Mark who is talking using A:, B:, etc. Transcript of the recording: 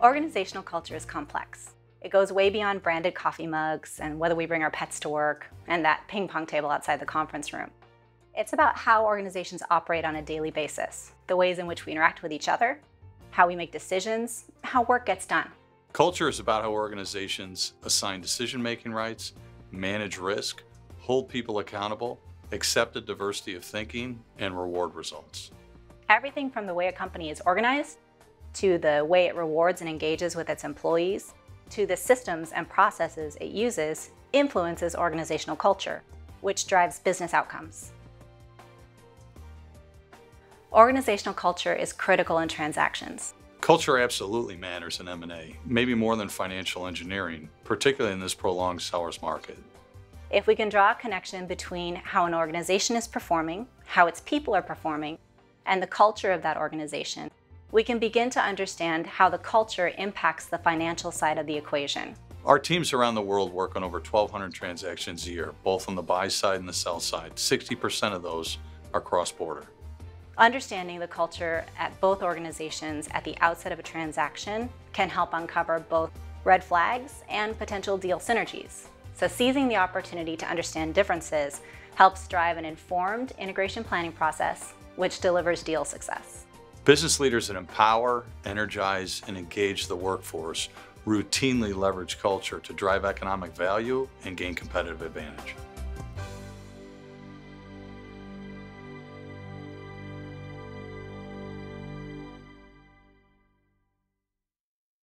A: Organizational culture is complex. It goes way beyond branded coffee mugs and whether we bring our pets to work and that ping pong table outside the conference room. It's about how organizations operate on a daily basis, the ways in which we interact with each other, how we make decisions, how work gets done.
B: Culture is about how organizations assign decision-making rights, manage risk, hold people accountable, accept a diversity of thinking, and reward results.
A: Everything from the way a company is organized, to the way it rewards and engages with its employees, to the systems and processes it uses, influences organizational culture, which drives business outcomes. Organizational culture is critical in transactions.
B: Culture absolutely matters in M&A, maybe more than financial engineering, particularly in this prolonged seller's market.
A: If we can draw a connection between how an organization is performing, how its people are performing, and the culture of that organization, we can begin to understand how the culture impacts the financial side of the equation.
B: Our teams around the world work on over 1,200 transactions a year, both on the buy side and the sell side. 60% of those are cross-border.
A: Understanding the culture at both organizations at the outset of a transaction can help uncover both red flags and potential deal synergies. So seizing the opportunity to understand differences helps drive an informed integration planning process, which delivers deal success.
B: Business leaders that empower, energize, and engage the workforce routinely leverage culture to drive economic value and gain competitive advantage.